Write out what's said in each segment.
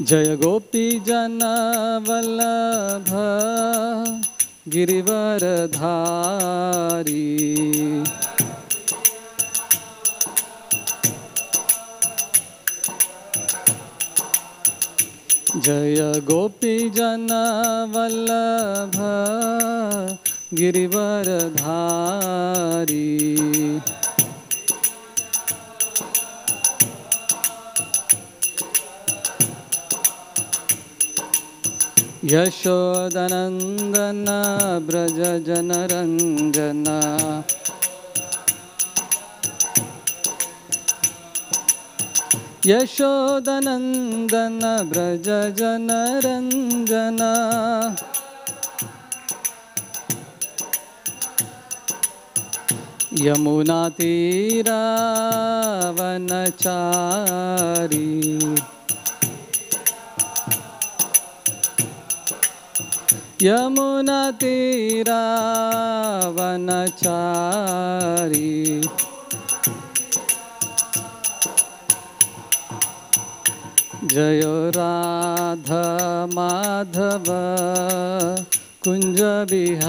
जय गोपी जन वल्लभ गिरिवरधारी। जय गोपी जन वल्लभ गिरिवरधारी। यशोदनंदन व्रज जन यशोदनंदन यशोदनन्दन व्रजनरञ्जन यशोदनन्दन व्रजनरञ्जन यमुनातीरावनचारी। जनरञ्जन यमुनातीरावनचारी वनचारी। जय Radha Madhav Kunj Bihari.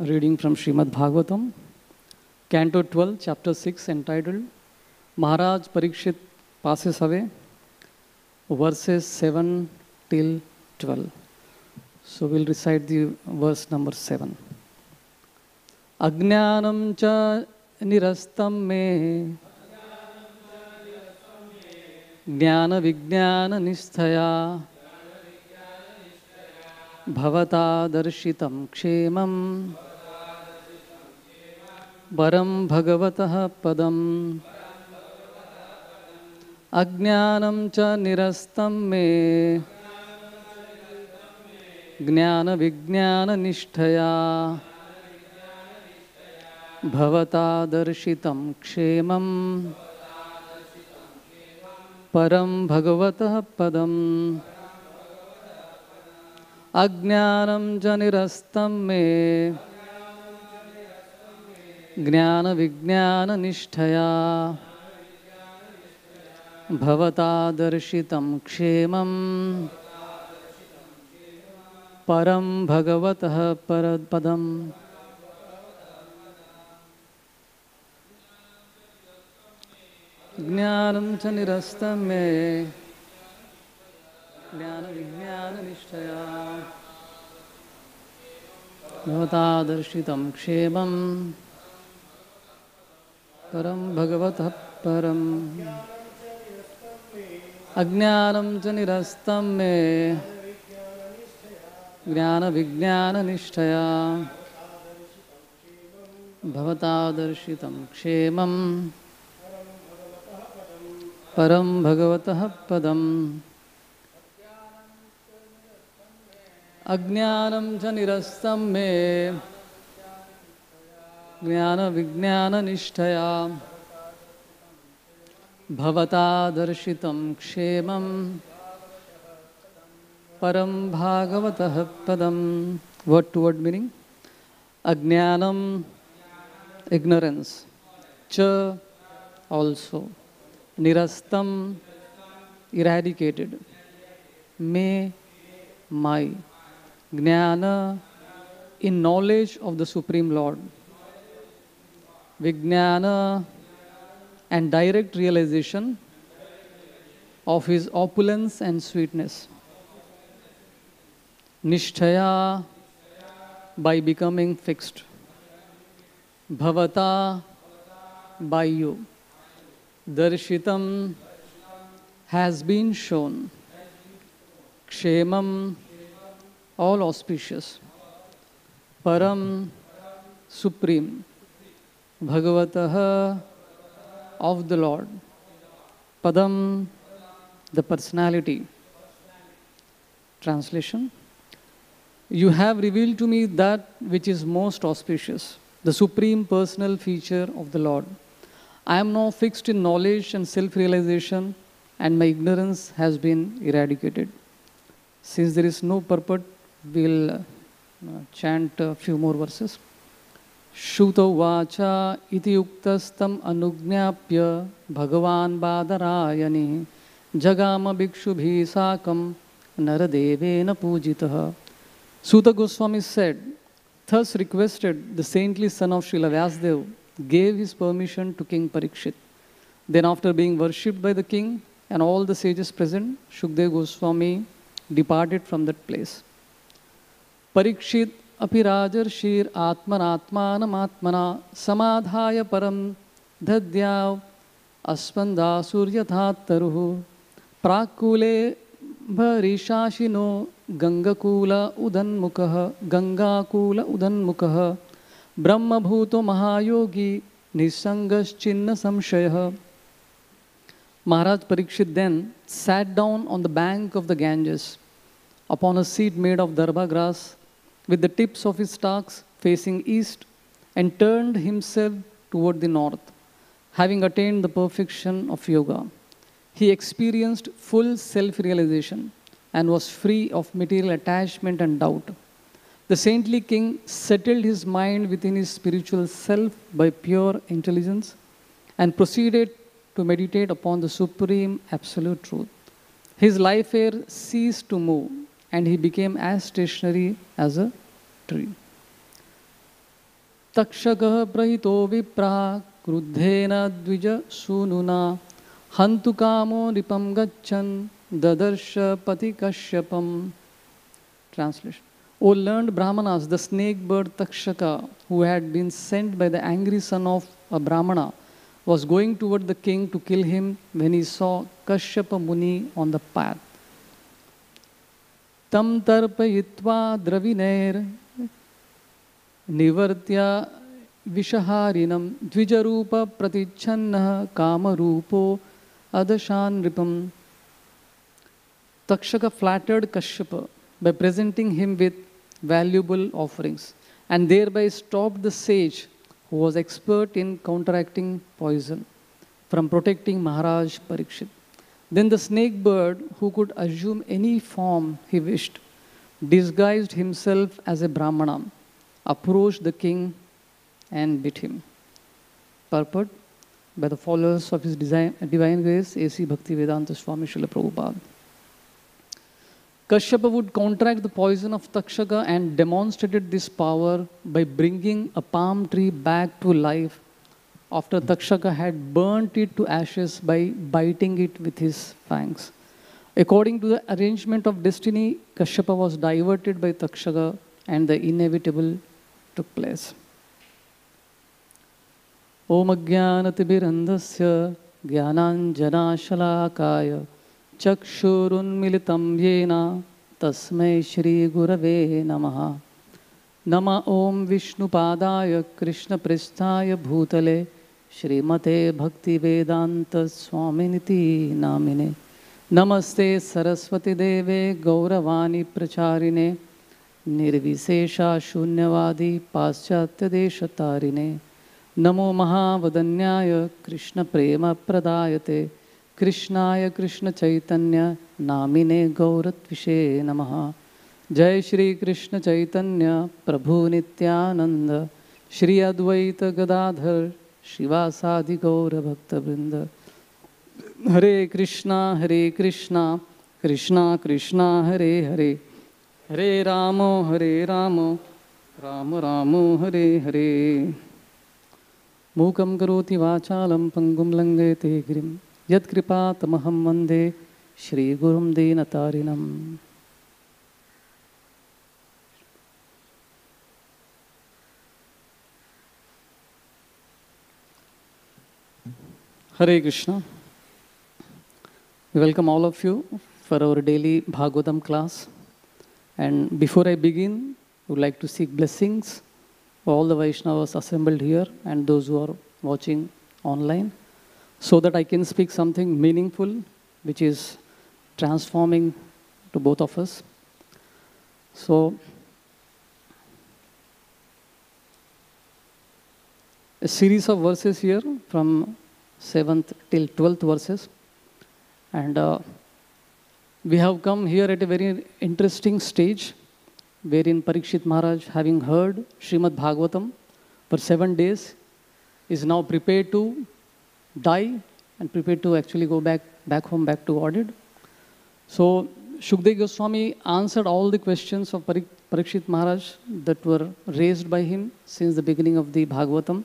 Reading from Srimad Bhagavatam, Canto 12, Chapter 6, entitled Maharaj Parikshit Passes Away, verses 7 till 12. So we'll recite the verse number 7. Ajnanam cha nirastam me ज्ञान विज्ञान निष्ठया भवता दर्शितं क्षेमं वरं भगवतः पदम्। अज्ञानं च निरस्तं मे। ज्ञानविज्ञाननिष्ठया। भवता दर्शितं क्षेमं परं भगवतः पदम्। अज्ञानं च निरस्तं मे। ज्ञानविज्ञाननिष्ठया भवता दर्शितं क्षेमं परं भगवतः परपदम्। ज्ञानं च निरस्तं मे ज्ञानविज्ञाननिष्ठया भवता दर्शितं क्षेमं परं भगवतः परम्। अज्ञानं च निरस्तं मे। ज्ञानविज्ञाननिष्ठया। भवता दर्शितं क्षेमं परं भगवतः पदम्। अज्ञानं च निरस्तं मे। ज्ञान विज्ञान निष्ठया भवता दर्शित क्षेम परम भागवत पदम। वर्ड टू वर्ड मीनिंग अज्ञान इग्नोरेंस च निरस्त इराडिकेटेड मे माई ज्ञान in knowledge of the Supreme Lord vijnana and direct realization of his opulence and sweetness Nishtaya by becoming fixed. Bhavata by you. Darshitam has been shown. Kshemam all auspicious. Param supreme. Bhagavatah of the Lord. Padam the personality. Translation You have revealed to me that which is most auspicious, the supreme personal feature of the Lord. I am now fixed in knowledge and self realization, and my ignorance has been eradicated. Since there is no purport, we'll uh, chant a few more verses. श्रुतवाच इतस्तम अनुज्ञाप्य भगवान बादरायणे, जगाम भिक्षु भी साकम नरदेव पूजि Suta Goswami said thus requested the saintly son of Srila Vyasadeva gave his permission to King Parikshit then after being worshipped by the king and all the sages present Sukhdev Goswami departed from that place Parikshit राजर्षिर् आत्मनात्मानमात्मना समाधाय परं दद्याव अस्मन्दासुर्यथा तरुः प्राक्कूले भरीशाशिनो उदन्मुखः गङ्गाकूल उदन्मुखः ब्रह्मभूतो महायोगी निस्सङ्गश्चिन्न संशयः Maharaj Parikshit then sat down on the bank of the Ganges upon a seat made of darbha grass with the tips of his stalks facing east and turned himself toward the north, having attained the perfection of yoga. He experienced full self realization and was free of material attachment and doubt. The saintly king settled his mind within his spiritual self by pure intelligence and proceeded to meditate upon the supreme absolute truth. His life air ceased to move and he became as stationary as a tree. तक्षकः प्रहितो विप्रा क्रुद्धेन द्विज सूनुना हन्तु कामो नृपं गच्छन् ददर्श पतिकश्यपम् Translation O learned Brahmanas, the snake bird Takshaka, who had been sent by the angry son of a Brahmana, was going toward the king to kill him when he saw Kashyapa Muni on the path. तम तर्पय्वा द्रविनेर निवर्त्या विषहारिण द्विजरूप प्रतिन्न कामरूपो अदशान नृपम Takshaka flattered Kashyapa by presenting him with valuable offerings and thereby stop the sage who was expert in counteracting poison from protecting Maharaj Parikshit Then the snake bird, who could assume any form he wished, disguised himself as a Brahmana approached the king and beat him. Purport by the followers of his divine grace, A.C. Bhaktivedanta Swami Srila Prabhupada. Kashyapa would counteract the poison of Takshaka and demonstrated this power by bringing a palm tree back to life after Takshaka had burnt it to ashes by biting it with his fangs. According to the arrangement of destiny, Kashyapa was diverted by Takshaka and the inevitable took place. Om Ajnanatibirandasya Jnananjanashalakaya Chakshurunmilitam Yena Tasmai Shri Gurave Namaha Nama Om Vishnupadaya Krishna Preshthaya Bhutale श्रीमते भक्तिवेदान्तस्वामिनिति नामिने। नमस्ते सरस्वतीदेवे गौरवाणी प्रचारिणे, निर्विशेषा शून्यवादी पाश्चात्यदेशतारिणे नमो महावदन्याय कृष्णप्रेमप्रदायते कृष्णाय कृष्णचैतन्य नामिने गौरत्विषे नमः। जय श्री कृष्ण चैतन्य, प्रभु नित्यानंद श्री अद्वैत गदाधर शिवासादि गौर हरे कृष्णा हरे कृष्णा कृष्णा कृष्णा, हरे हरे। हरे राम हरे राम राम राम, हरे हरे। मूकं करोति वाचालं पङ्गुं लङ्घयते गिरिं। यत्कृपातमहं वंदे श्रीगुरुं दीनतारिणम्। Hare Krishna. We welcome all of you for our daily Bhagavatam class. And before I begin, I would like to seek blessings for all the Vaishnavas assembled here and those who are watching online so that I can speak something meaningful which is transforming to both of us. So, a series of verses here from 7th till 12th verses. And uh, we have come here at a very interesting stage wherein Parikshit Maharaj, having heard Srimad Bhagavatam for seven days, is now prepared to die and prepared to actually go back, back home, back to Godhead. So Shukdev Goswami answered all the questions of Parik- Parikshit Maharaj that were raised by him since the beginning of the Bhagavatam.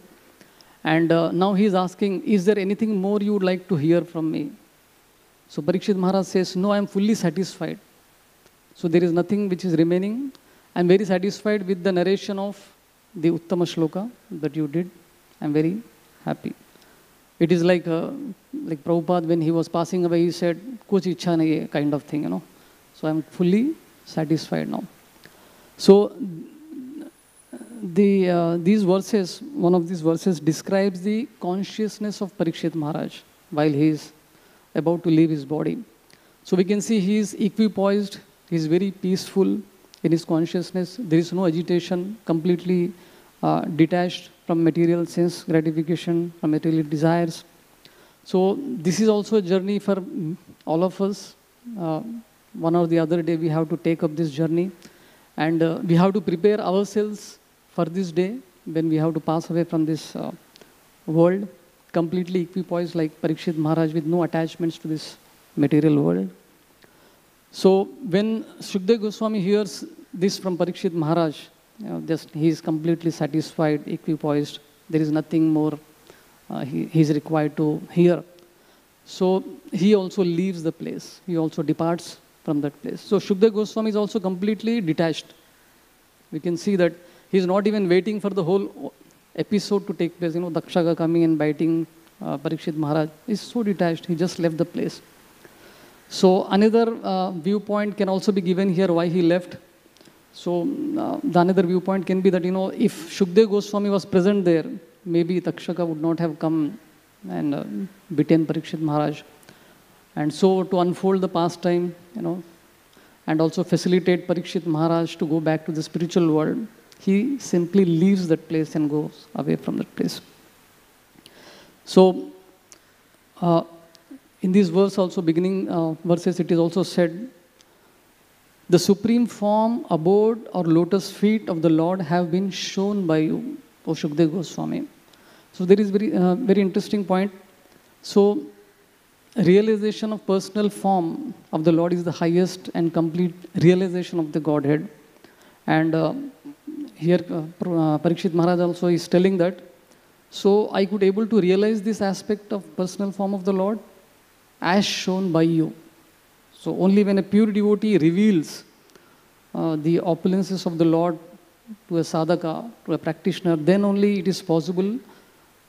And uh, now he is asking, Is there anything more you would like to hear from me? So Parikshit Maharaj says, No, I am fully satisfied. So there is nothing which is remaining. I am very satisfied with the narration of the Uttama Shloka that you did. I am very happy. It is like, uh, like Prabhupada, when he was passing away, he said, Kuch ichha nahi kind of thing, you know. So I am fully satisfied now. So the, uh, these verses, one of these verses describes the consciousness of Parikshit Maharaj while he is about to leave his body. So we can see he is equipoised, he is very peaceful in his consciousness. There is no agitation, completely uh, detached from material sense gratification, from material desires. So this is also a journey for all of us. Uh, one or the other day we have to take up this journey and uh, we have to prepare ourselves for this day when we have to pass away from this uh, world completely equipoised like Parikshit Maharaj with no attachments to this material world. So when Shukdev Goswami hears this from Parikshit Maharaj, you know, just he is completely satisfied, equipoised. There is nothing more uh, he, he is required to hear. So he also leaves the place. He also departs from that place. So Shukdev Goswami is also completely detached. We can see that he is not even waiting for the whole episode to take place. You know, Takshaka coming and biting uh, Parikshit Maharaj is so detached. He just left the place. So another uh, viewpoint can also be given here why he left. So uh, the another viewpoint can be that you know if Shukdev Goswami was present there, maybe Takshaka would not have come and uh, beaten Parikshit Maharaj. And so to unfold the pastime, you know, and also facilitate Parikshit Maharaj to go back to the spiritual world, he simply leaves that place and goes away from that place. So, uh, in this verse also, beginning uh, verses, it is also said, the supreme form, abode, or lotus feet of the Lord have been shown by you, O Shukdev Goswami. So there is very, uh, very interesting point. So realization of personal form of the Lord is the highest and complete realization of the Godhead. And uh, here uh, Parikshit Maharaj also is telling that, so I could able to realize this aspect of personal form of the Lord as shown by you. So only when a pure devotee reveals uh, the opulences of the Lord to a sadhaka, to a practitioner, then only it is possible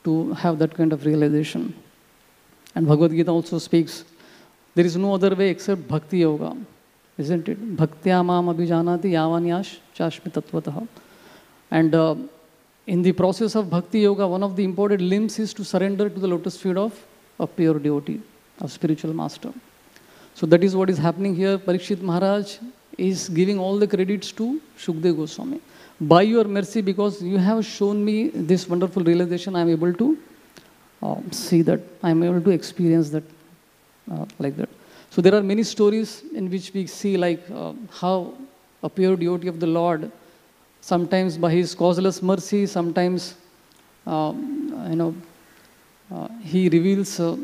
to have that kind of realization. And Bhagavad Gita also speaks, there is no other way except bhakti yoga, isn't it? Bhaktya mam abhijanati yavanyash chashmi tattvataha. And uh, in the process of bhakti yoga, one of the important limbs is to surrender to the lotus feet of a pure devotee, of spiritual master. So that is what is happening here. Parikshit Maharaj is giving all the credits to Shukdev Goswami. By your mercy, because you have shown me this wonderful realization, I am able to uh, see that, I am able to experience that uh, like that. So there are many stories in which we see like uh, how a pure devotee of the Lord, sometimes by his causeless mercy, sometimes um, you know uh, he reveals uh,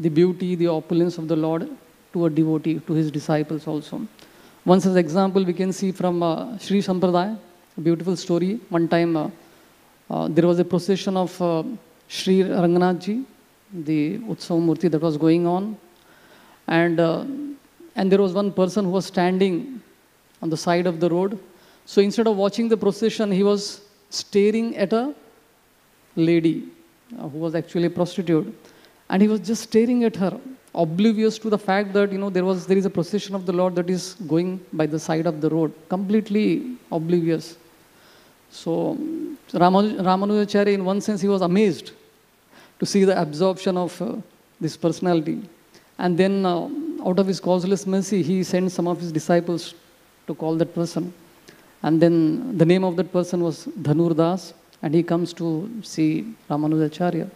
the beauty, the opulence of the Lord to a devotee, to his disciples also. One such example we can see from uh, Sri Sampradaya, a beautiful story. One time uh, uh, there was a procession of uh, Sri Ranganathji, the Utsav Murti that was going on. And, uh, and there was one person who was standing on the side of the road. So instead of watching the procession, he was staring at a lady uh, who was actually a prostitute. And he was just staring at her, oblivious to the fact that you know there was there is a procession of the Lord that is going by the side of the road, completely oblivious. So Ramanu- Ramanujacharya, in one sense, he was amazed to see the absorption of uh, this personality. And then, uh, out of his causeless mercy, he sent some of his disciples to call that person. And then the name of that person was Dhanur Das, and he comes to see Ramanujacharya.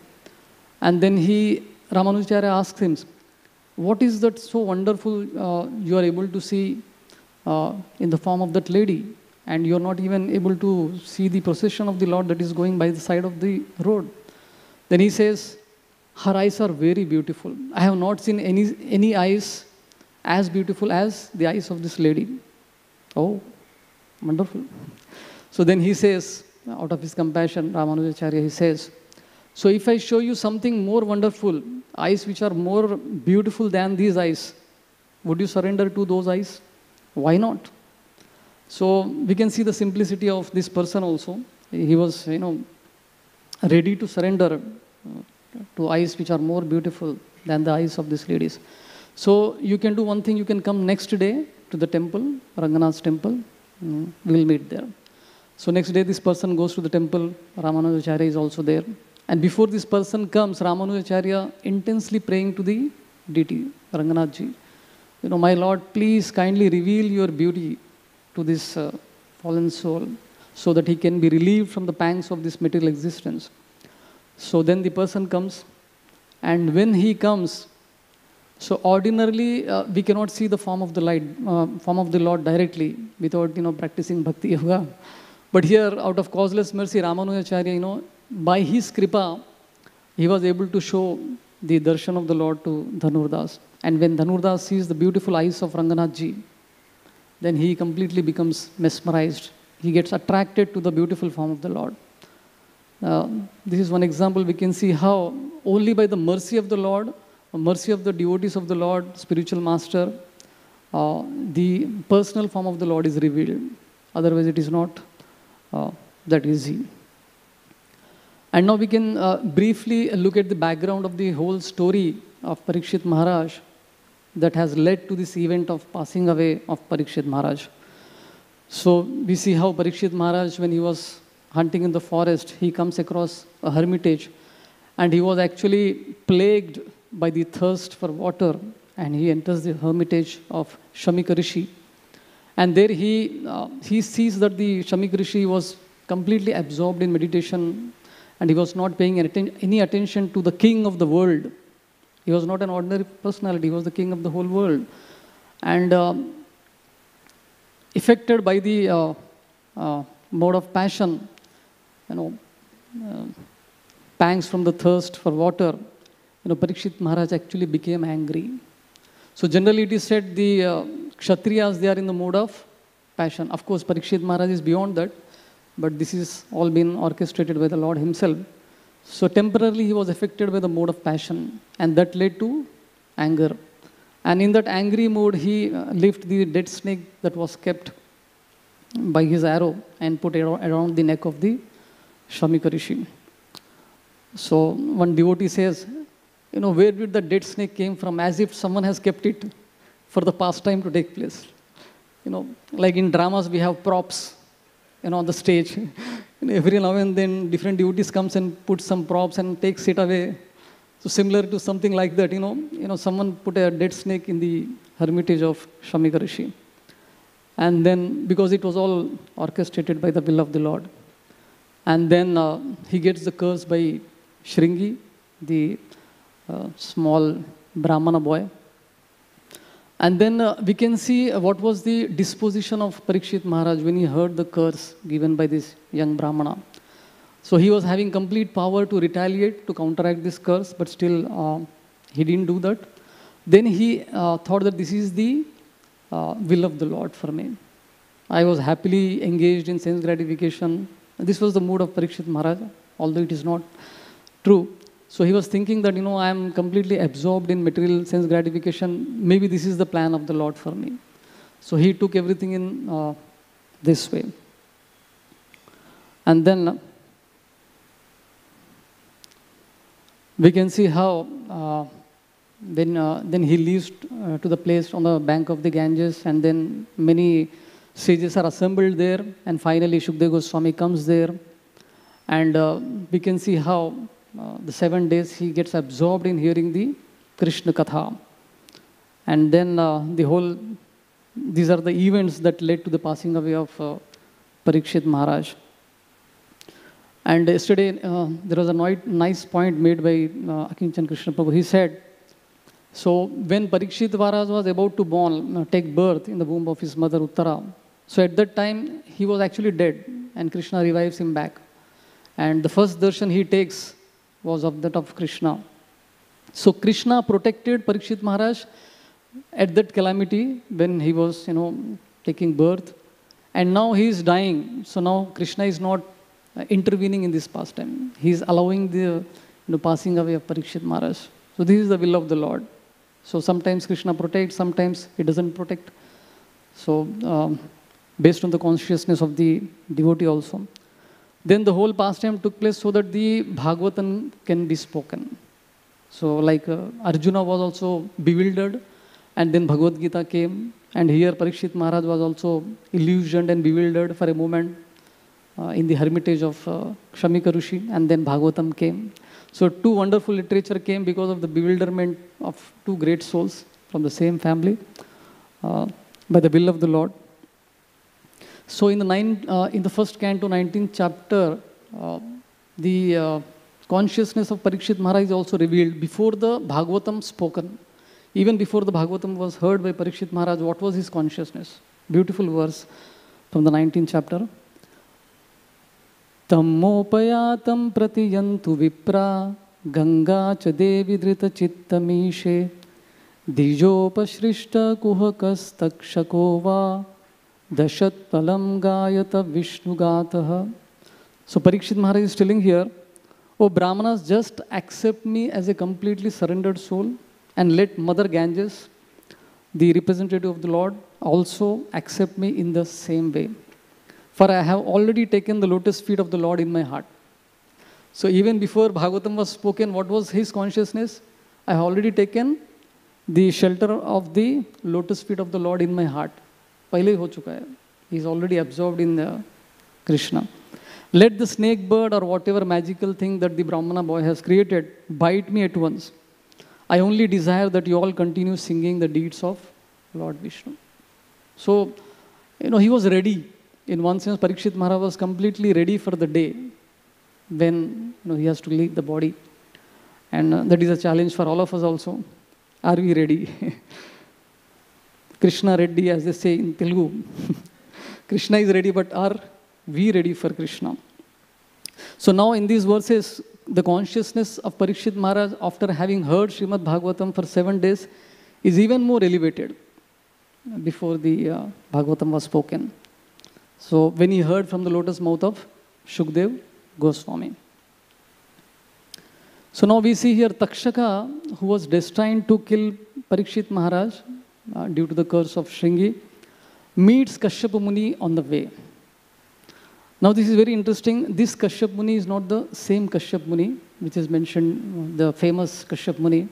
And then he, Ramanujacharya asks him, What is that so wonderful uh, you are able to see uh, in the form of that lady? And you're not even able to see the procession of the Lord that is going by the side of the road. Then he says, Her eyes are very beautiful. I have not seen any, any eyes as beautiful as the eyes of this lady. Oh, wonderful. So then he says, out of his compassion, Ramanujacharya, he says, So if I show you something more wonderful, eyes which are more beautiful than these eyes, would you surrender to those eyes? Why not? So we can see the simplicity of this person also. He was, you know, ready to surrender uh, to eyes which are more beautiful than the eyes of these ladies. So you can do one thing, you can come next day to the temple, Ranganath's temple. Mm, we'll meet there. So next day this person goes to the temple, Ramanujacharya is also there. And before this person comes, Ramanujacharya intensely praying to the deity, Ranganathji. You know, my Lord, please kindly reveal your beauty to this uh, fallen soul so that he can be relieved from the pangs of this material existence. So then the person comes, and when he comes, so ordinarily uh, we cannot see the form of the light, uh, form of the Lord directly without you know practicing bhakti yoga. But here, out of causeless mercy, Ramanujacharya, you know, by his kripa, he was able to show the darshan of the Lord to Dhanurdas. And when Dhanurdas sees the beautiful eyes of Ranganathji, then he completely becomes mesmerized. He gets attracted to the beautiful form of the Lord. Uh, this is one example we can see how only by the mercy of the Lord, mercy of the devotees of the Lord, spiritual master, uh, the personal form of the Lord is revealed. Otherwise, it is not uh, that easy. And now we can uh, briefly look at the background of the whole story of Parikshit Maharaj that has led to this event of passing away of Parikshit Maharaj. So we see how Parikshit Maharaj, when he was hunting in the forest, he comes across a hermitage and he was actually plagued by the thirst for water and he enters the hermitage of Shamika Rishi. And there he, uh, he sees that the Shamik Rishi was completely absorbed in meditation and he was not paying any attention to the king of the world. He was not an ordinary personality, he was the king of the whole world. And um, affected by the uh, uh, mode of passion, you know, uh, pangs from the thirst for water, you know, Parikshit Maharaj actually became angry. So generally it is said the uh, Kshatriyas, they are in the mode of passion. Of course, Parikshit Maharaj is beyond that, but this is all been orchestrated by the Lord himself. So temporarily he was affected by the mode of passion and that led to anger. And in that angry mood, he uh, lifted the dead snake that was kept by his arrow and put it around the neck of the Shamika Rishi. So one devotee says, you know, where did the dead snake came from? As if someone has kept it for the pastime to take place. You know, like in dramas, we have props, you know, on the stage. and every now and then, different devotees comes and puts some props and takes it away. So similar to something like that, you know, you know, someone put a dead snake in the hermitage of Shamika. And then, because it was all orchestrated by the will of the Lord. And then uh, he gets the curse by Shringi, the uh, small Brahmana boy. And then uh, we can see what was the disposition of Parikshit Maharaj when he heard the curse given by this young Brahmana. So he was having complete power to retaliate, to counteract this curse, but still uh, he didn't do that. Then he uh, thought that this is the uh, will of the Lord for me. I was happily engaged in sense gratification. This was the mood of Parikshit Maharaj, although it is not true. So he was thinking that, you know, I am completely absorbed in material sense gratification. Maybe this is the plan of the Lord for me. So he took everything in uh, this way. And then we can see how uh, then, uh, then he leaves uh, to the place on the bank of the Ganges, and then many sages are assembled there, and finally Shukdev Goswami comes there, and uh, we can see how uh, the seven days he gets absorbed in hearing the Krishna Katha. And then uh, the whole, these are the events that led to the passing away of uh, Parikshit Maharaj. And yesterday, uh, there was a nice point made by uh, Akinchan Krishna Prabhu. He said, so when Parikshit Maharaj was about to born, uh, take birth in the womb of his mother Uttara, so at that time he was actually dead, and Krishna revives him back. And the first darshan he takes was of that of Krishna. So Krishna protected Parikshit Maharaj at that calamity when he was, you know, taking birth. And now he is dying. So now Krishna is not uh, intervening in this pastime. He is allowing the you know, passing away of Parikshit Maharaj. So this is the will of the Lord. So sometimes Krishna protects, sometimes he doesn't protect. So um, based on the consciousness of the devotee also. Then the whole pastime took place so that the Bhagavatam can be spoken. So like uh, Arjuna was also bewildered and then Bhagavad Gita came and here Parikshit Maharaj was also illusioned and bewildered for a moment uh, in the hermitage of uh, Rishi and then Bhagavatam came. So two wonderful literature came because of the bewilderment of two great souls from the same family uh, by the will of the Lord. So in the, nine, uh, in the first canto, 19th chapter, uh, the uh, consciousness of Parikshit Maharaj is also revealed before the Bhagavatam spoken. Even before the Bhagavatam was heard by Parikshit Maharaj, what was his consciousness? Beautiful verse from the 19th chapter. तमोपयातं प्रतियन्तु विप्रा गङ्गा च देवि धृतचित्तमीशे द्विजोपसृष्टकुहकस्तक्षको वा Dashatpalam gayata vishnugataha. So Parikshit Maharaj is telling here, Oh, Brahmanas, just accept me as a completely surrendered soul and let Mother Ganges, the representative of the Lord, also accept me in the same way. For I have already taken the lotus feet of the Lord in my heart. So even before Bhagavatam was spoken, what was his consciousness? I have already taken the shelter of the lotus feet of the Lord in my heart. पहले ही हो चुका है he is already absorbed in the Krishna. Let the snake bird or whatever magical thing that the Brahmana boy has created bite me at once. I only desire that you all continue singing the deeds of Lord Vishnu. So, you know, he was ready. In one sense, Parikshit Maharaj was completely ready for the day when you know, he has to leave the body. And uh, that is a challenge for all of us also. Are we ready? Krishna Reddy, as they say in Telugu. Krishna is ready, but are we ready for Krishna? So now in these verses, the consciousness of Parikshit Maharaj after having heard Srimad Bhagavatam for seven days is even more elevated before the uh, Bhagavatam was spoken. So when he heard from the lotus mouth of Shukdev Goswami. So now we see here Takshaka, who was destined to kill Parikshit Maharaj uh, due to the curse of Shringi, meets Kashyapa Muni on the way. Now this is very interesting. This Kashyap Muni is not the same Kashyap Muni, which is mentioned, the famous Kashyap Muni,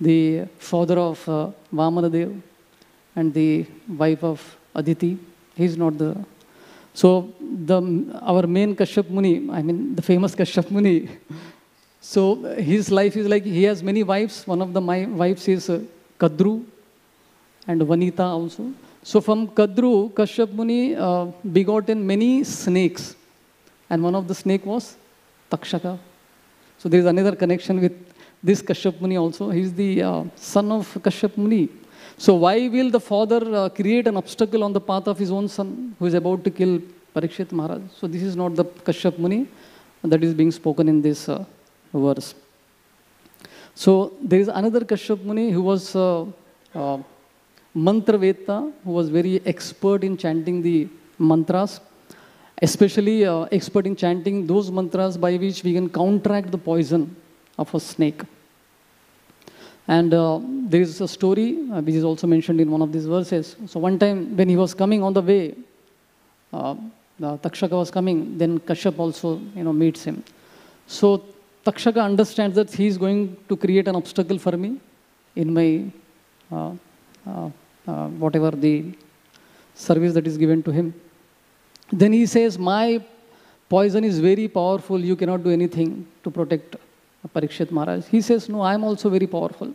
the father of uh, Vamanadev and the wife of Aditi. He is not the... So the, our main Kashyap Muni, I mean the famous Kashyap Muni, so his life is like, he has many wives. One of the my wives is uh, Kadru and Vinata also. So from Kadru, Kashyap Muni uh, begotten many snakes. And one of the snake was Takshaka. So there is another connection with this Kashyap Muni also. He is the uh, son of Kashyap Muni. So why will the father uh, create an obstacle on the path of his own son who is about to kill Parikshit Maharaj? So this is not the Kashyap Muni that is being spoken in this uh, verse. So there is another Kashyap Muni who was uh, uh, Mantraveta, who was very expert in chanting the mantras, especially uh, expert in chanting those mantras by which we can counteract the poison of a snake. And uh, there is a story uh, which is also mentioned in one of these verses. So one time when he was coming on the way, uh, Takshaka was coming, then Kashyap also you know meets him. So Takshaka understands that he is going to create an obstacle for me in my uh, whatever the service that is given to him. Then he says, My poison is very powerful, you cannot do anything to protect Parikshit Maharaj. He says, No, I am also very powerful.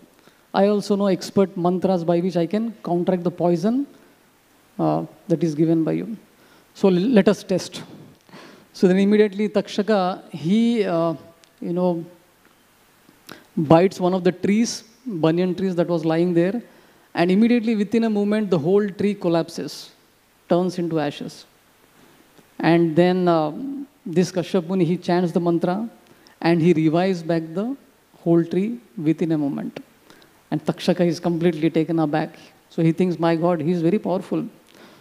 I also know expert mantras by which I can counteract the poison uh, that is given by you. So let us test. So then immediately Takshaka, he, uh, you know, bites one of the trees, banyan trees that was lying there, and immediately within a moment the whole tree collapses, turns into ashes. And then uh, this Kashyap he chants the mantra and he revives back the whole tree within a moment. And Takshaka is completely taken aback. So he thinks, my God, he is very powerful.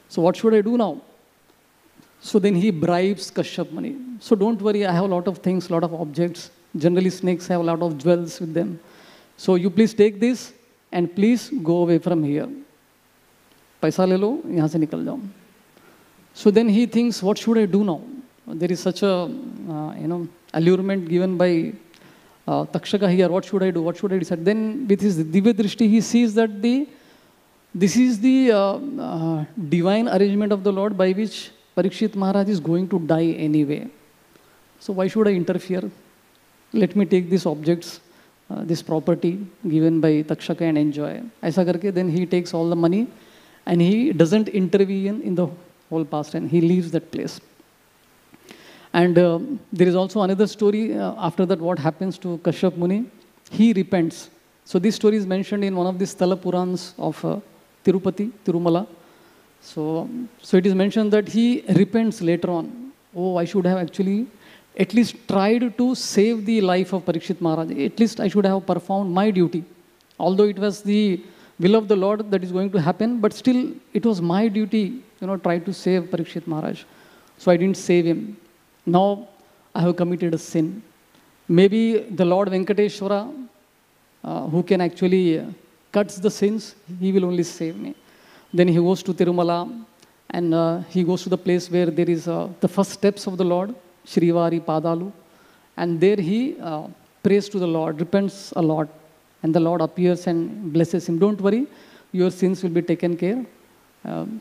So what should I do now? So then he bribes Kashyap. So don't worry, I have a lot of things, a lot of objects. Generally, snakes have a lot of jewels with them. So you please take this and please go away from here. पैसा ले लो यहाँ से निकल जाओ so then he thinks, what should I do now? There is such a, uh, you know, allurement given by uh, Takshaka here. What should I do? What should I decide? Then with his Divya Drishti, he sees that the, this is the uh, uh, divine arrangement of the Lord by which Parikshit Maharaj is going to die anyway. So why should I interfere? Let me take these objects, uh, this property given by Takshaka and enjoy. Aisa karke, then he takes all the money and he doesn't intervene in the whole past and he leaves that place. And uh, there is also another story uh, after that what happens to Kashyap Muni. He repents. So this story is mentioned in one of the Sthala Purans of uh, Tirupati, Tirumala. So, so it is mentioned that he repents later on. Oh, I should have actually at least tried to save the life of Parikshit Maharaj. At least I should have performed my duty. Although it was the will of the Lord that is going to happen, but still it was my duty you know, try to save Parikshit Maharaj. So I didn't save him. Now I have committed a sin. Maybe the Lord Venkateshwara, uh, who can actually uh, cuts the sins, he will only save me. Then he goes to Tirumala and uh, he goes to the place where there is uh, the first steps of the Lord, Shrivari Padalu. And there he uh, prays to the Lord, repents a lot. And the Lord appears and blesses him. Don't worry, your sins will be taken care. Um,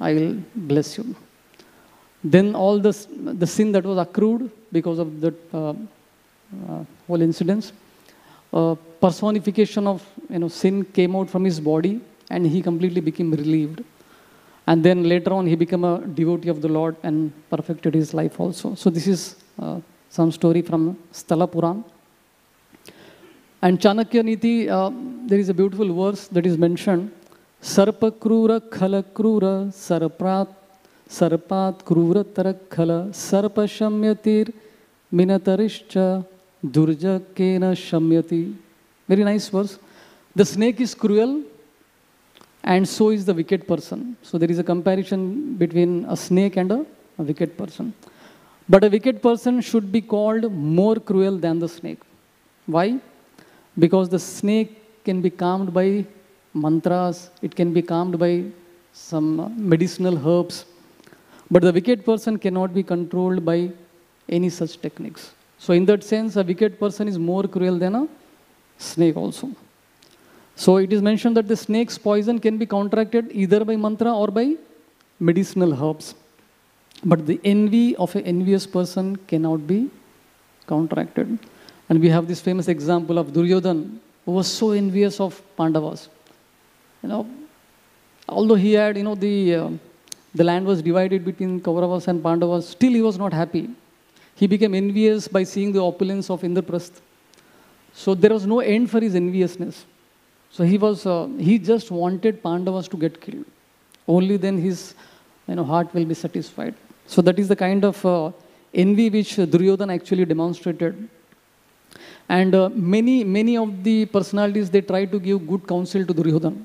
I will bless you. Then all the, the sin that was accrued because of the uh, uh, whole incidents, uh, personification of you know sin came out from his body and he completely became relieved. And then later on, he became a devotee of the Lord and perfected his life also. So this is uh, some story from Stala Puran. And Chanakya Niti, uh, there is a beautiful verse that is mentioned. Sarpakrura khala krura sarprat sarpat krura tarakhala minatarishcha durja durjakena shamyati. Very nice verse. The snake is cruel, and so is the wicked person so there is a comparison between a snake and a, a wicked person but a wicked person should be called more cruel than the snake why because the snake can be calmed by mantras, it can be calmed by some medicinal herbs. But the wicked person cannot be controlled by any such techniques. So, in that sense, a wicked person is more cruel than a snake also. So, it is mentioned that the snake's poison can be counteracted either by mantra or by medicinal herbs. But the envy of an envious person cannot be counteracted. And we have this famous example of Duryodhan, who was so envious of Pandavas. You know, although he had, you know, the, uh, the land was divided between Kauravas and Pandavas, still he was not happy. He became envious by seeing the opulence of Indraprastha. So there was no end for his enviousness. So he was, uh, he just wanted Pandavas to get killed. Only then his, you know, heart will be satisfied. So that is the kind of uh, envy which Duryodhan actually demonstrated. And uh, many, many of the personalities, they try to give good counsel to Duryodhan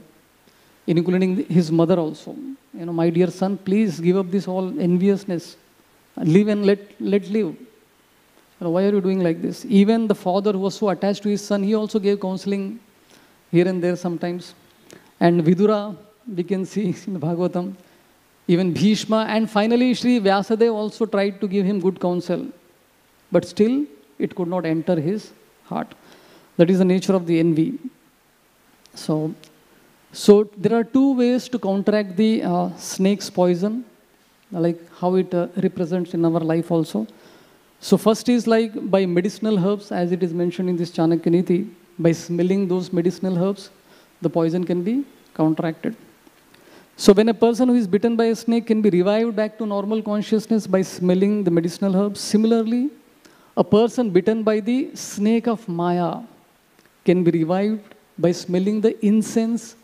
including his mother also. You know, my dear son, please give up this all enviousness. Live and let, let live. You know, why are you doing like this? Even the father who was so attached to his son, he also gave counseling here and there sometimes. And Vidura, we can see in Bhagavatam, even Bhishma, and finally Sri Vyasadeva also tried to give him good counsel. But still, it could not enter his heart. That is the nature of the envy. So, so there are two ways to counteract the uh, snake's poison, like how it uh, represents in our life also. So first is like by medicinal herbs, as it is mentioned in this Chanakya Niti, by smelling those medicinal herbs, the poison can be counteracted. So when a person who is bitten by a snake can be revived back to normal consciousness by smelling the medicinal herbs, similarly, a person bitten by the snake of Maya can be revived by smelling the incense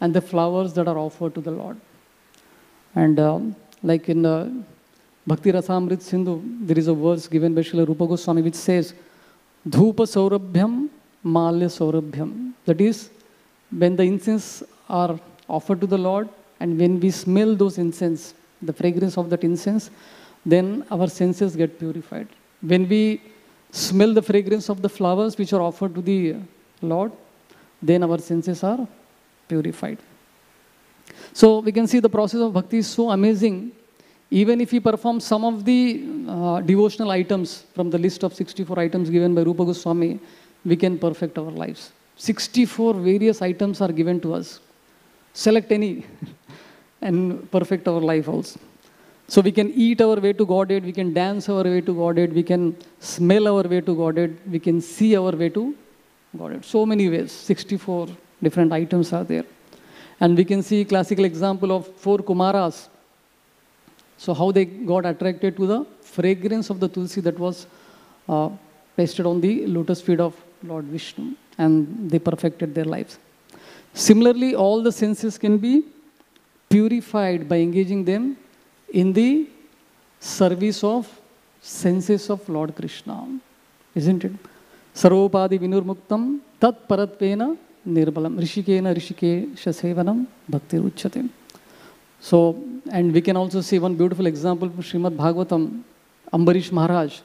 and the flowers that are offered to the Lord. And um, like in uh, Bhakti Rasamrit Sindhu, there is a verse given by Srila Rupa Goswami which says, Dhupa Saurabhyam Malya Saurabhyam. That is, when the incense are offered to the Lord and when we smell those incense, the fragrance of that incense, then our senses get purified. When we smell the fragrance of the flowers which are offered to the Lord, then our senses are purified. So we can see the process of bhakti is so amazing. Even if we perform some of the uh, devotional items from the list of 64 items given by Rupa Goswami, we can perfect our lives. 64 various items are given to us. Select any and perfect our life also. So we can eat our way to Godhead, we can dance our way to Godhead, we can smell our way to Godhead, we can see our way to Godhead. So many ways, 64 different items are there. And we can see classical example of four Kumaras. So how they got attracted to the fragrance of the Tulsi that was uh, pasted on the lotus feet of Lord Vishnu and they perfected their lives. Similarly, all the senses can be purified by engaging them in the service of senses of Lord Krishna. Isn't it? Sarvopadi vinurmuktam tat paratvena nirbalam rishikena rishikesha sevanam bhakti uchyate. So, and we can also see one beautiful example from Srimad Bhagavatam, Ambarish Maharaj,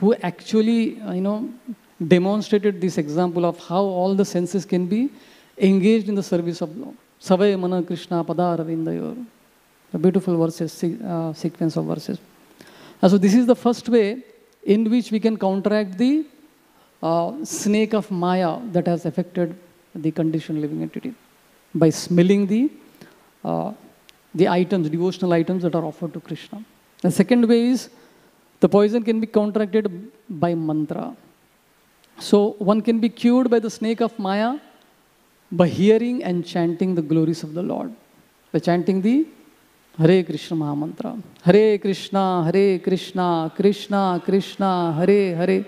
who actually, you know, demonstrated this example of how all the senses can be engaged in the service of Lord. Savaya Mana Krishna Padaravindayor. A beautiful verses, uh, sequence of verses. And so this is the first way in which we can counteract the uh, snake of Maya that has affected the conditioned living entity by smelling the uh, the items, devotional items that are offered to Krishna. The second way is the poison can be counteracted by mantra. So one can be cured by the snake of Maya by hearing and chanting the glories of the Lord. By chanting the Hare Krishna Mahamantra. Hare Krishna, Hare Krishna, Krishna Krishna, Hare Hare.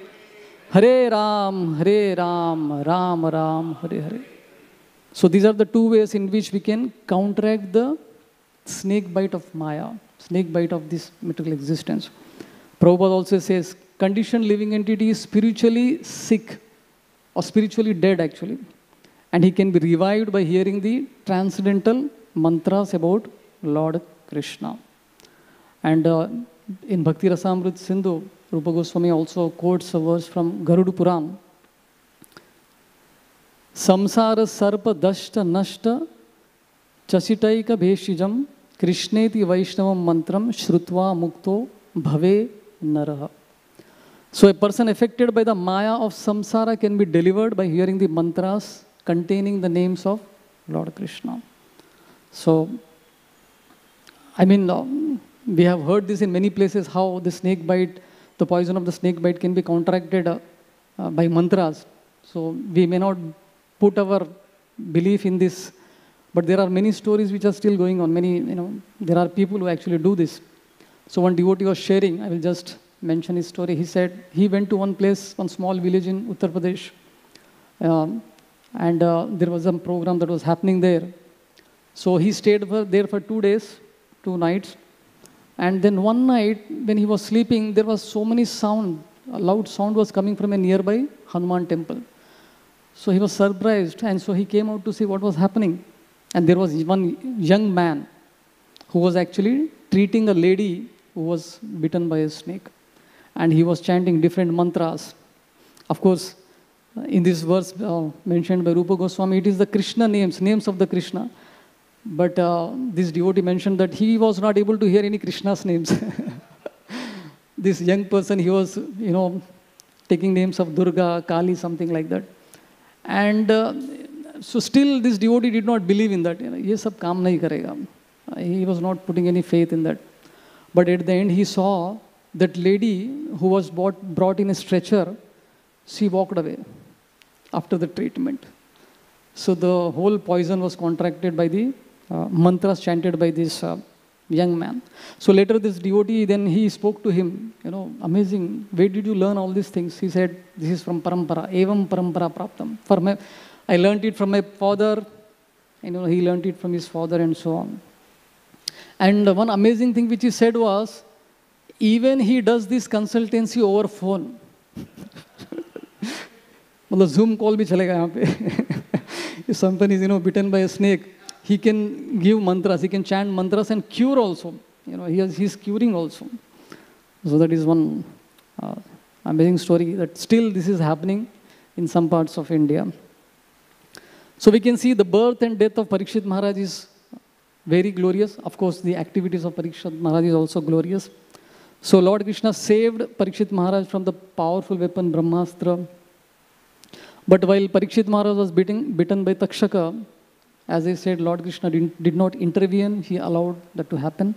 Hare Ram, Hare Ram, Ram Ram, Hare Hare. So these are the two ways in which we can counteract the snake bite of Maya, snake bite of this material existence. Prabhupada also says, conditioned living entity is spiritually sick or spiritually dead actually. And he can be revived by hearing the transcendental mantras about Lord Krishna. And uh, in Bhakti Rasamrit Sindhu, Rupa Goswami also quotes a verse from Garuda Puran. Samsara sarpa dashta nashta cheshtaika bheshajam krishneti vaishnavam mantram shrutva mukto bhave naraha. So a person affected by the maya of samsara can be delivered by hearing the mantras containing the names of Lord Krishna. So, I mean, uh, we have heard this in many places how the snake bite, the poison of the snake bite can be counteracted uh, uh, by mantras. So, we may not put our belief in this, but there are many stories which are still going on. Many, you know, there are people who actually do this. So, one devotee was sharing, I will just mention his story. He said he went to one place, one small village in Uttar Pradesh. Um, and uh, there was a program that was happening there. So he stayed for, there for two days, two nights. And then one night, when he was sleeping, there was so many sound, a loud sound was coming from a nearby Hanuman temple. So he was surprised, and so he came out to see what was happening. And there was one young man who was actually treating a lady who was bitten by a snake and he was chanting different mantras. Of course, in this verse uh, mentioned by Rupa Goswami, it is the Krishna names, names of the Krishna. But uh, this devotee mentioned that he was not able to hear any Krishna's names. this young person, he was, you know, taking names of Durga, Kali, something like that. And uh, so still this devotee did not believe in that. You know, He was not putting any faith in that. But at the end, he saw that lady who was brought, brought in a stretcher, she walked away after the treatment. So the whole poison was contracted by the uh, mantras chanted by this uh, young man. So later this devotee, then he spoke to him, you know, amazing, where did you learn all these things? He said, this is from parampara, evam parampara praptam. For my, I learned it from my father, you know, he learned it from his father and so on. And one amazing thing which he said was, even he does this consultancy over phone. मतलब zoom call भी चलेगा यहाँ पे if someone is you know bitten by a snake he can give mantras he can chant mantras and cure also you know he is he's curing also so that is one uh, amazing story that still this is happening in some parts of india so we can see the birth and death of parikshit maharaj is very glorious of course the activities of parikshit maharaj is also glorious so lord krishna saved parikshit maharaj from the powerful weapon brahmastra but while Parikshit Maharaj was bitten, bitten by Takshaka, as I said, Lord Krishna did, did not intervene, he allowed that to happen.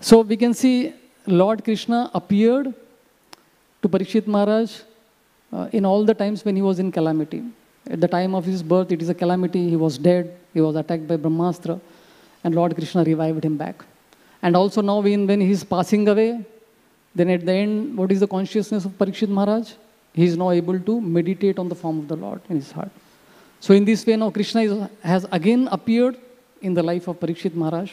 So we can see Lord Krishna appeared to Parikshit Maharaj uh, in all the times when he was in calamity. At the time of his birth, it is a calamity. He was dead, he was attacked by Brahmastra, and Lord Krishna revived him back. And also now, when, when he is passing away, then at the end, what is the consciousness of Parikshit Maharaj? he is now able to meditate on the form of the Lord in his heart. So, in this way, now Krishna is, has again appeared in the life of Parikshit Maharaj.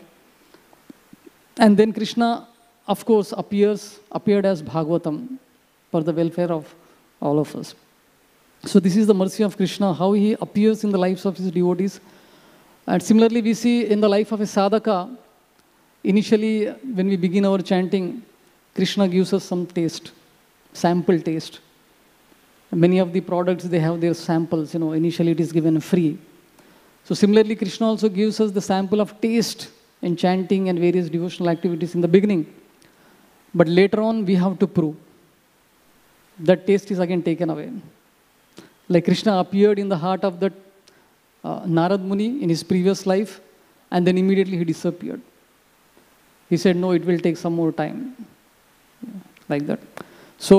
And then Krishna, of course, appears appeared as Bhagavatam for the welfare of all of us. So, this is the mercy of Krishna, how he appears in the lives of his devotees. And similarly, we see in the life of a sadhaka, initially, when we begin our chanting, Krishna gives us some taste, sample taste. Many of the products they have their samples you know initially it is given free. So similarly krishna also gives us the sample of taste in chanting and various devotional activities in the beginning. But later on we have to prove. That taste is again taken away. Like krishna appeared in the heart of that uh, narad muni in his previous life and then immediately he disappeared he said no it will take some more time like that so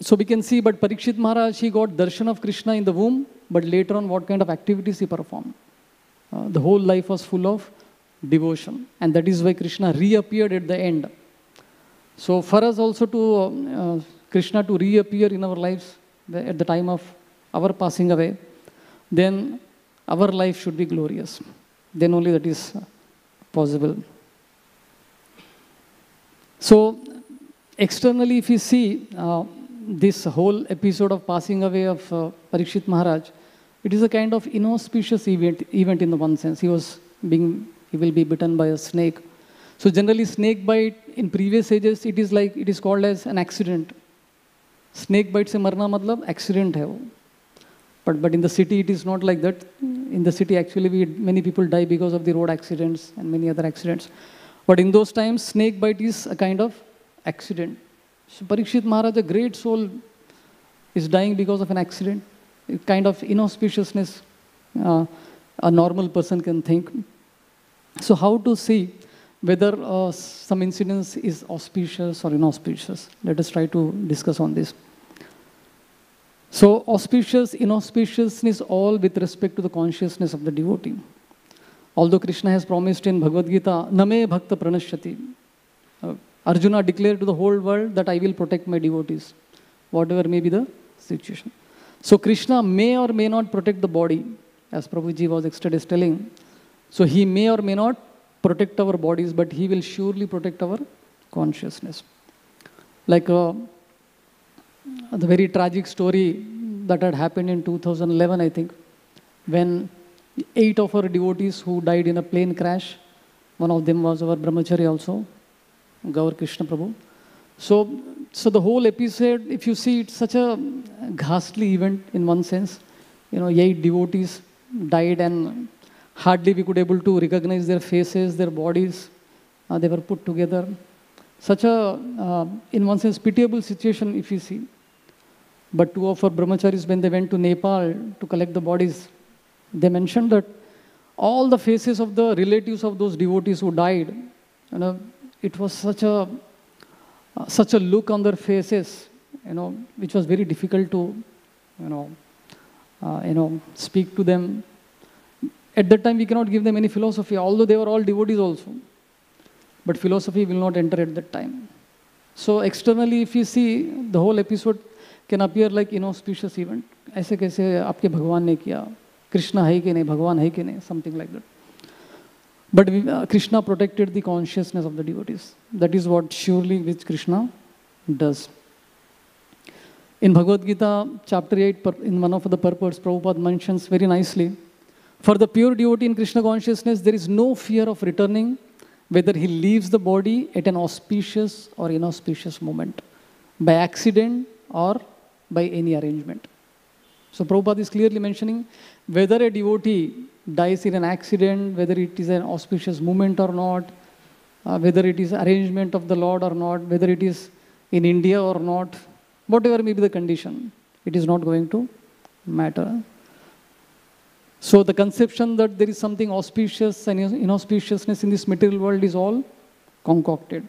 so we can see, but Parikshit Maharaj, he got darshan of Krishna in the womb, but later on, what kind of activities he performed. Uh, the whole life was full of devotion, and that is why Krishna reappeared at the end. So for us also to uh, uh, Krishna to reappear in our lives at the time of our passing away, then our life should be glorious. Then only that is possible. So externally, if you see, uh, this whole episode of passing away of uh, Parikshit Maharaj, it is a kind of inauspicious event, event in the one sense. He was being, he will be bitten by a snake. So generally snake bite in previous ages, it is like, it is called as an accident. Snake bite se marna matlab accident hai. But, but in the city, it is not like that. In the city, actually, we, many people die because of the road accidents and many other accidents. But in those times, snake bite is a kind of accident. So Parikshit Maharaj, a great soul, is dying because of an accident. Kind of inauspiciousness uh, a normal person can think. So how to see whether uh, some incidence is auspicious or inauspicious? Let us try to discuss on this. So auspicious, inauspiciousness all with respect to the consciousness of the devotee. Although Krishna has promised in Bhagavad Gita, Na Me Bhakta Pranashyati, uh, Arjuna declared to the whole world that I will protect my devotees, whatever may be the situation. So Krishna may or may not protect the body, as Prabhuji was yesterday telling. So he may or may not protect our bodies, but he will surely protect our consciousness. Like uh, the very tragic story that had happened in 2011, I think, when eight of our devotees who died in a plane crash, one of them was our brahmachari also, Gaur Krishna Prabhu. So, so the whole episode, if you see, it's such a ghastly event in one sense. You know, eight devotees died and hardly we could able to recognize their faces, their bodies. Uh, they were put together. Such a, uh, in one sense, pitiable situation if you see. But two of our brahmacharis, when they went to Nepal to collect the bodies, they mentioned that all the faces of the relatives of those devotees who died, you know, it was such a uh, such a look on their faces, you know, which was very difficult to, you know, uh, you know, speak to them. At that time, we cannot give them any philosophy, although they were all devotees also. But philosophy will not enter at that time. So externally, if you see, the whole episode can appear like inauspicious event. ऐसे कैसे आपके भगवान ने किया Krishna hai ki nahi, Bhagavan hai ki nahi, something like that. But we, uh, Krishna protected the consciousness of the devotees. That is what surely which Krishna does. In Bhagavad Gita, chapter 8, in one of the purports, Prabhupada mentions very nicely For the pure devotee in Krishna consciousness, there is no fear of returning, whether he leaves the body at an auspicious or inauspicious moment, by accident or by any arrangement. So Prabhupada is clearly mentioning whether a devotee dies in an accident, whether it is an auspicious moment or not, uh, whether it is arrangement of the Lord or not, whether it is in India or not, whatever may be the condition, it is not going to matter. So the conception that there is something auspicious and inauspiciousness in this material world is all concocted.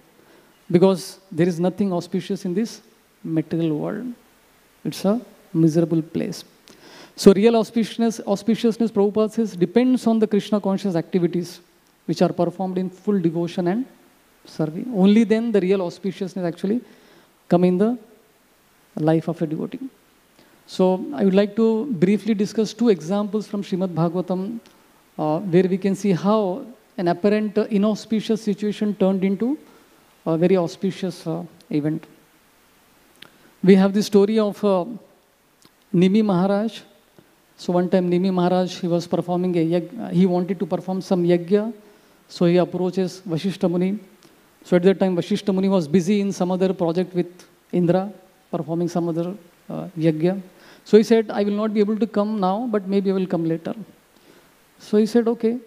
Because there is nothing auspicious in this material world. It's a miserable place. So real auspiciousness, auspiciousness, Prabhupada says, depends on the Krishna conscious activities which are performed in full devotion and serving. Only then the real auspiciousness actually come in the life of a devotee. So I would like to briefly discuss two examples from Srimad Bhagavatam uh, where we can see how an apparent uh, inauspicious situation turned into a very auspicious uh, event. We have the story of uh, Nimi Maharaj so one time Nimi Maharaj, he was performing a yagya, he wanted to perform some yagya, so he approaches Vashishta Muni. So at that time Vashishta Muni was busy in some other project with Indra, performing some other uh, yagya. So he said, I will not be able to come now, but maybe I will come later. So he said, okay.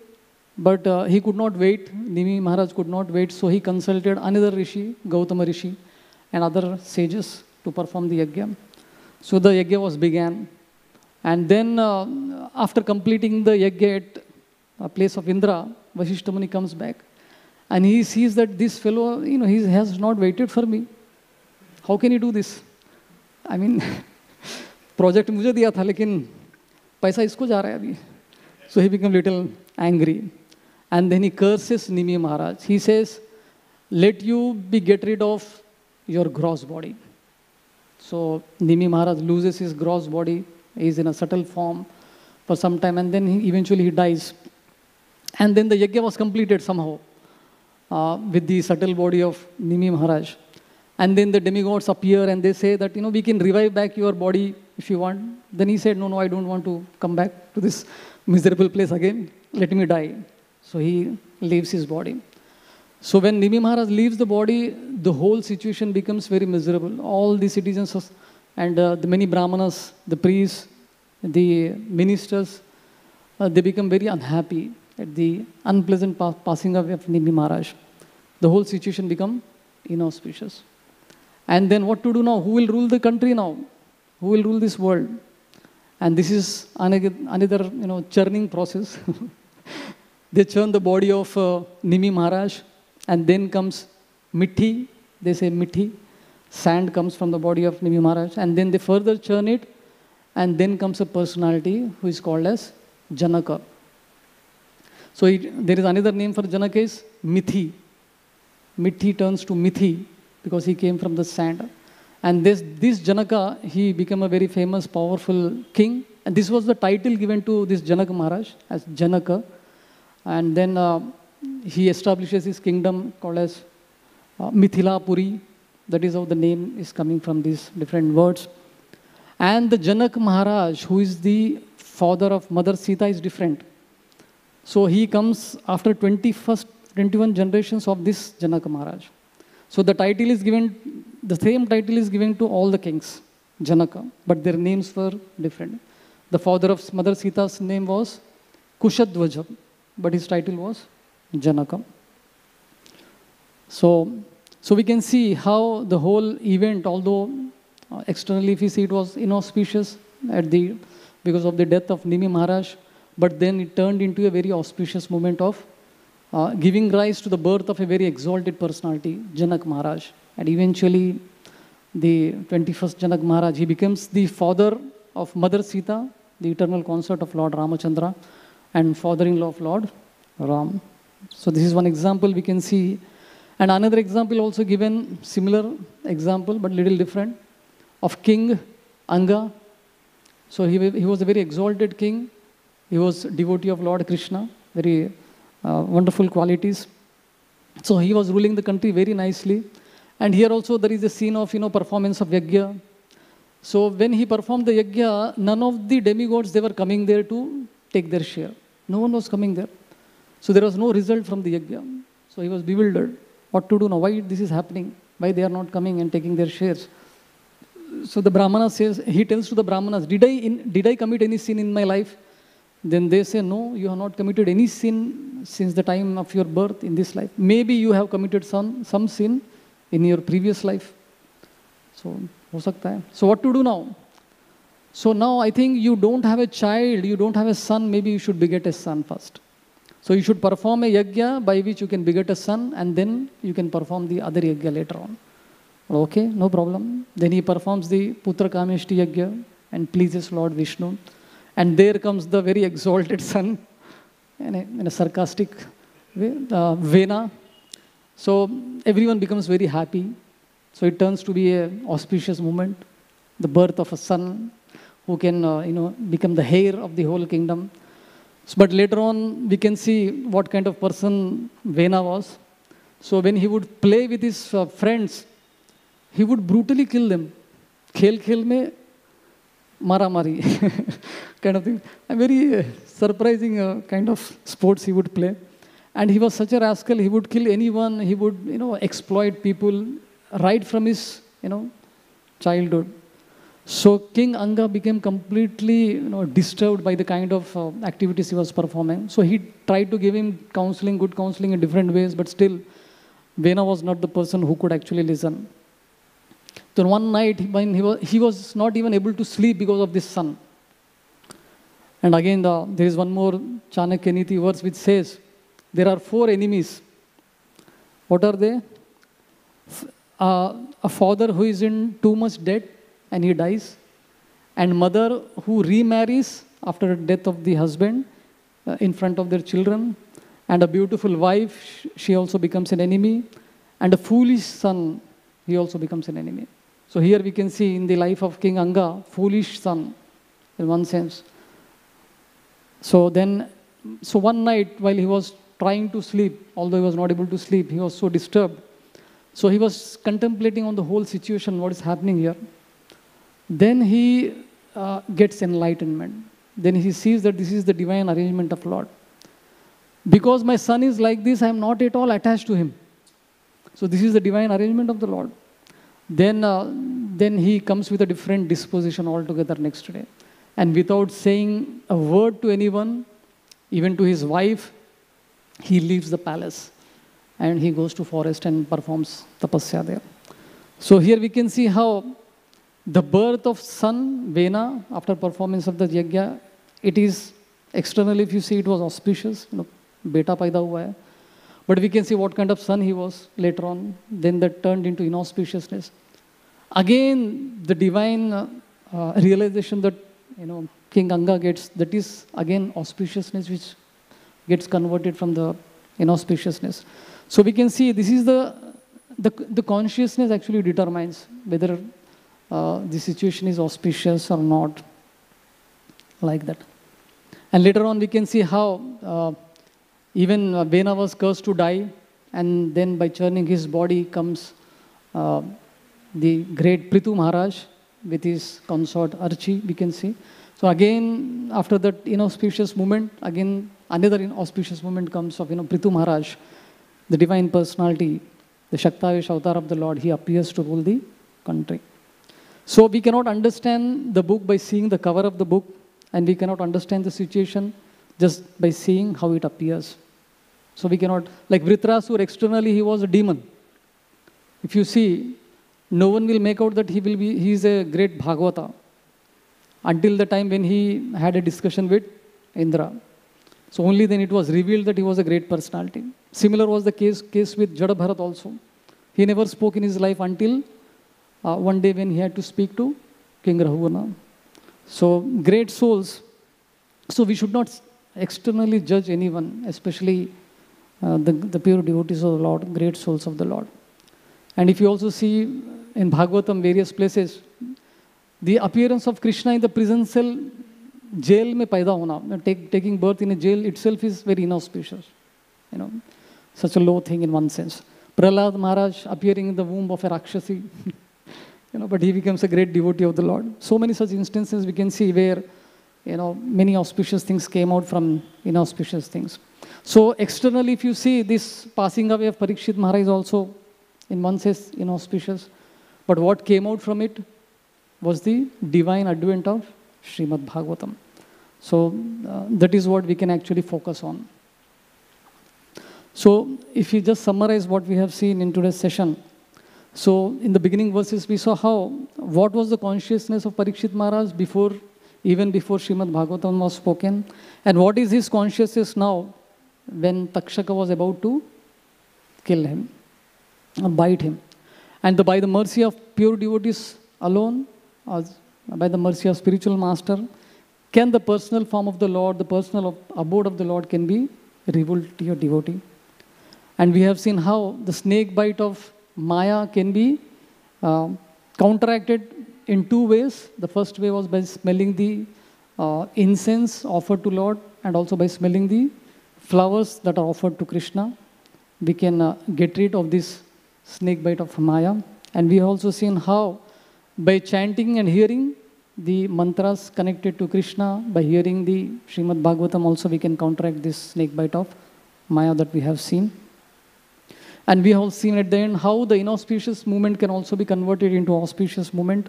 But uh, he could not wait, Nimi Maharaj could not wait, so he consulted another Rishi, Gautama Rishi, and other sages to perform the yagya. So the yagya was began. And then uh, after completing the yajna at a place of Indra, Vashishta Muni comes back. And he sees that this fellow, you know, he has not waited for me. How can he do this? I mean, project मुझे दिया था लेकिन पैसा इसको जा रहा है अभी. So he became little angry. And then he curses Nimi Maharaj. He says, let you be get rid of your gross body. So Nimi Maharaj loses his gross body is in a subtle form for some time and then he, eventually he dies. And then the yajna was completed somehow uh, with the subtle body of Nimi Maharaj. And then the demigods appear and they say that, you know, we can revive back your body if you want. Then he said, no, no, I don't want to come back to this miserable place again. Let me die. So he leaves his body. So when Nimi Maharaj leaves the body, the whole situation becomes very miserable. All the citizens and uh, the many brahmanas, the priests, the ministers, uh, they become very unhappy at the unpleasant pa passing away of Nimi Maharaj. The whole situation become inauspicious. And then what to do now? Who will rule the country now? Who will rule this world? And this is another, you know, churning process. they churn the body of uh, Nimi Maharaj, and then comes Mithi. They say Mithi sand comes from the body of Nimi Maharaj, and then they further churn it, and then comes a personality who is called as Janaka. So it, there is another name for Janaka is Mithi. Mithi turns to Mithi because he came from the sand. And this, this Janaka, he became a very famous, powerful king. And this was the title given to this Janaka Maharaj as Janaka. And then uh, he establishes his kingdom called as uh, Mithila Puri, that is how the name is coming from these different words. And the Janak Maharaj, who is the father of Mother Sita, is different. So he comes after 21st, 21 generations of this Janak Maharaj. So the title is given, the same title is given to all the kings, Janaka, but their names were different. The father of Mother Sita's name was Kushadvaja, but his title was Janaka. So so we can see how the whole event, although Uh, externally, if you see, it was inauspicious at the because of the death of Nimi Maharaj, but then it turned into a very auspicious moment of uh, giving rise to the birth of a very exalted personality, Janak Maharaj. And eventually, the 21st Janak Maharaj, he becomes the father of Mother Sita, the eternal consort of Lord Ramachandra, and father-in-law of Lord Ram. So this is one example we can see. And another example also given, similar example, but little different, of King Anga. So he, he was a very exalted king. He was devotee of Lord Krishna, very uh, wonderful qualities. So he was ruling the country very nicely. And here also there is a scene of, you know, performance of yajna. So when he performed the yajna, none of the demigods, they were coming there to take their share. No one was coming there. So there was no result from the yajna. So he was bewildered. What to do now? Why this is happening? Why they are not coming and taking their shares? So the Brahmana says, he tells to the Brahmanas, did I, in, did I commit any sin in my life? Then they say, no, you have not committed any sin since the time of your birth in this life. Maybe you have committed some, some sin in your previous life. So, sakta hai. So what to do now? So now I think you don't have a child, you don't have a son, maybe you should beget a son first. So you should perform a yajna by which you can beget a son and then you can perform the other yajna later on. Okay, no problem. Then he performs the Putra Kameshti yajna and pleases Lord Vishnu. And there comes the very exalted son in a, in a sarcastic way, uh, Vena. So everyone becomes very happy. So it turns to be an auspicious moment, the birth of a son who can, uh, you know, become the heir of the whole kingdom. But later on, we can see what kind of person Vena was. So when he would play with his uh, friends, he would brutally kill them. Khel khel mein mara mari kind of thing. A very uh, surprising uh, kind of sports he would play. And he was such a rascal, he would kill anyone, he would, you know, exploit people right from his, you know, childhood. So King Anga became completely you know, disturbed by the kind of uh, activities he was performing. So he tried to give him counseling, good counseling in different ways, but still Vena was not the person who could actually listen. Then one night, when he was, he was not even able to sleep because of this son. And again, the, there is one more Chanakya Niti verse which says, there are four enemies. What are they? Uh, a father who is in too much debt and he dies. And mother who remarries after the death of the husband uh, in front of their children. And a beautiful wife, she also becomes an enemy. And a foolish son, he also becomes an enemy. So here we can see in the life of King Anga, foolish son, in one sense. So then, so one night while he was trying to sleep, although he was not able to sleep, he was so disturbed. So he was contemplating on the whole situation, what is happening here. Then he uh, gets enlightenment. Then he sees that this is the divine arrangement of Lord. Because my son is like this, I am not at all attached to him. So this is the divine arrangement of the Lord. Then, uh, then he comes with a different disposition altogether next day. And without saying a word to anyone, even to his wife, he leaves the palace and he goes to forest and performs tapasya there. So here we can see how the birth of son Vena after performance of the yajna, it is externally if you see it was auspicious, you know, beta paida hua hai. But we can see what kind of son he was later on. Then that turned into inauspiciousness. Again, the divine uh, uh, realization that you know King Anga gets, that is again auspiciousness which gets converted from the inauspiciousness. So we can see this is the, the, the consciousness actually determines whether uh, the situation is auspicious or not, like that. And later on we can see how uh, even uh, Vena was cursed to die and then by churning his body comes uh, the great Prithu Maharaj with his consort Archi, we can see. So again, after that inauspicious moment, again another inauspicious moment comes of you know Prithu Maharaj, the divine personality, the Shaktavesh avatar of the Lord. He appears to rule the country. So we cannot understand the book by seeing the cover of the book, and we cannot understand the situation just by seeing how it appears. So we cannot, like Vritrasur, externally he was a demon. If you see, no one will make out that he will be he is a great Bhagavata until the time when he had a discussion with Indra. So only then it was revealed that he was a great personality. Similar was the case, case with Jada Bharat also. He never spoke in his life until uh, one day when he had to speak to King Rahuguna. So, great souls. So, we should not externally judge anyone, especially uh, the, the pure devotees of the Lord, great souls of the Lord. And if you also see in Bhagavatam various places, the appearance of Krishna in the prison cell, jail mein paida hona, take, taking birth in a jail itself is very inauspicious. You know, such a low thing in one sense. Prahlad Maharaj appearing in the womb of a Rakshasi. you know but he becomes a great devotee of the Lord so many such instances we can see where you know many auspicious things came out from inauspicious things so externally if you see this passing away of Parikshit Maharaj is also in one sense inauspicious but what came out from it was the divine advent of Srimad Bhagavatam. So uh, that is what we can actually focus on. So if you just summarize what we have seen in today's session, so in the beginning verses we saw how, what was the consciousness of Parikshit Maharaj before, even before Srimad Bhagavatam was spoken, and what is his consciousness now when Takshaka was about to kill him, bite him. And the, by the mercy of pure devotees alone, as by the mercy of spiritual master, can the personal form of the Lord, the personal abode of the Lord can be revealed to your devotee. And we have seen how the snake bite of Maya can be uh, counteracted in two ways. The first way was by smelling the uh, incense offered to Lord and also by smelling the flowers that are offered to Krishna. We can uh, get rid of this snake bite of Maya. And we have also seen how by chanting and hearing the mantras connected to Krishna, by hearing the Srimad Bhagavatam, also we can counteract this snake bite of Maya that we have seen. And we have seen at the end how the inauspicious movement can also be converted into auspicious movement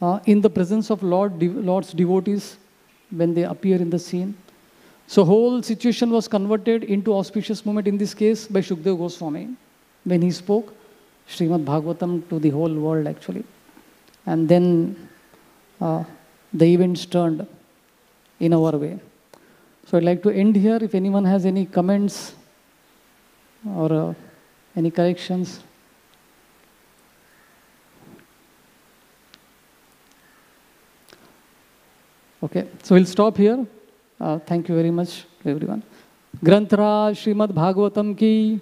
uh, in the presence of Lord, Lord's devotees when they appear in the scene. So whole situation was converted into auspicious movement in this case by Shukdev Goswami when he spoke Srimad Bhagavatam to the whole world actually. And then uh, the events turned in our way. So I'd like to end here. If anyone has any comments or uh, any corrections. Okay, so we'll stop here. Uh, thank you very much, everyone. Granthra Srimad Bhagavatam की